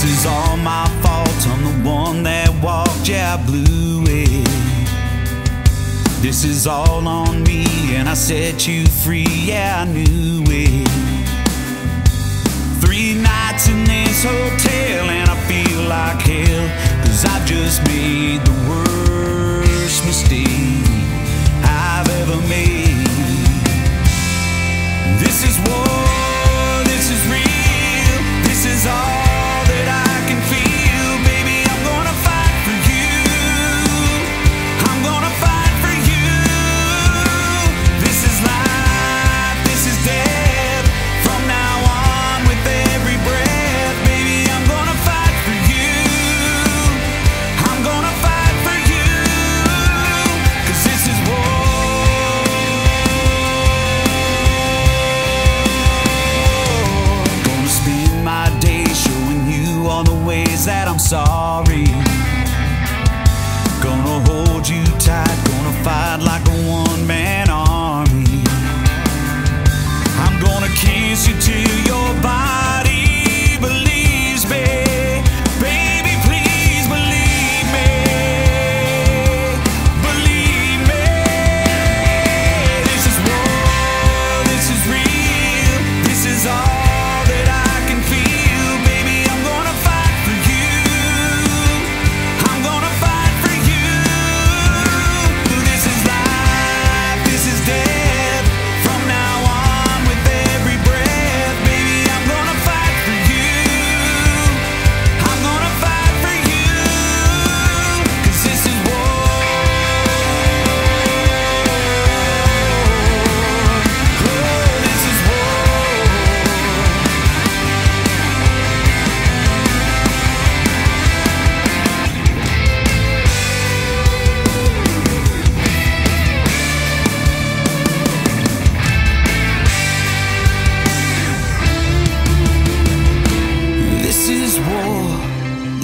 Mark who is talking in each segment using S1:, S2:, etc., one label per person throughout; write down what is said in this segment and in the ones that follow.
S1: This is all my fault. I'm the one that walked, yeah, I blew it. This is all on me, and I set you free, yeah, I knew it. Three nights in this hotel, and I feel like hell, cause I just made the world.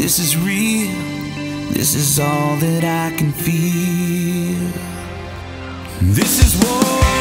S1: This is real, this is all that I can feel. This is war.